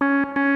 Música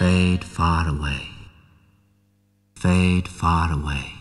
Fade far away. Fade far away.